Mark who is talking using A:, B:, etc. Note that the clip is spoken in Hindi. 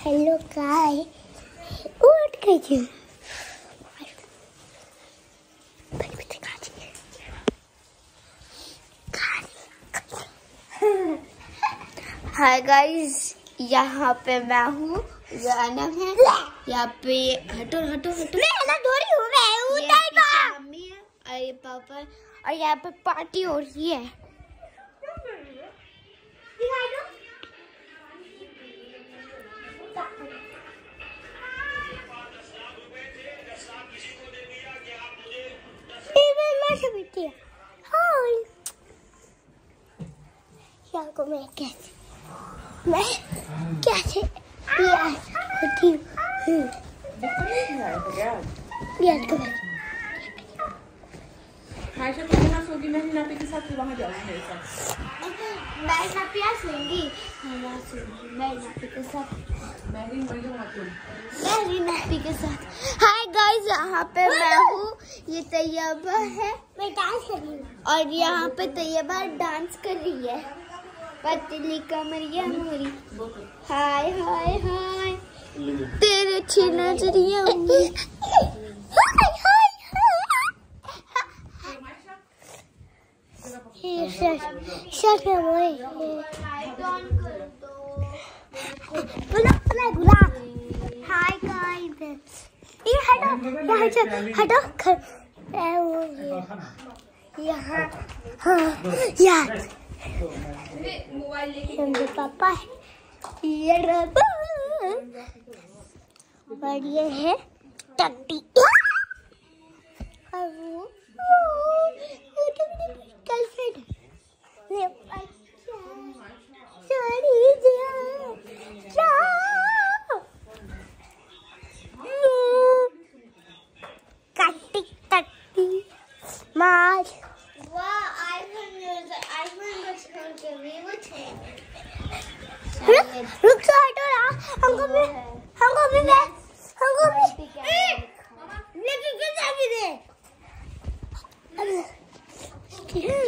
A: हेलो गाय उठ गई हाय गाइस यहाँ पे मैं हूँ. जानम है. यहाँ पे हटो हटो हटो. मैं ना डोरी हूँ मैं
B: ये पीछे मम्मी है और ये पापा.
A: और यहाँ पे पार्टी हो रही है. को मैं कैसे मैं कैसे यार होती हूँ यार को मैं
C: आयशा तुम ना सोगी मैं नापी के साथ वहाँ जाऊँगी मेरे साथ
A: मैं मैं नापी के साथ हाय गाइस यहाँ पे मैं हूँ। ये तैयबा है। मैं डांस कर रही हूँ और यहाँ पे तैयबा डांस कर रही है। पतली कमरिया मोरी। हाय हाय हाय तेरे अच्छी नज़रिया हाय हाय हाय शट मोए बुला बुला बुला हाय गाइस ये हटो ये हटो हटो वो, यहाँ हाँ यार मेरे पापा ये और ये है टट्टी और Mom. Well, I remember, I remember going to be with him. Look, look, so I don't know. I'm going to I'm going to. I'm going to look, look, look.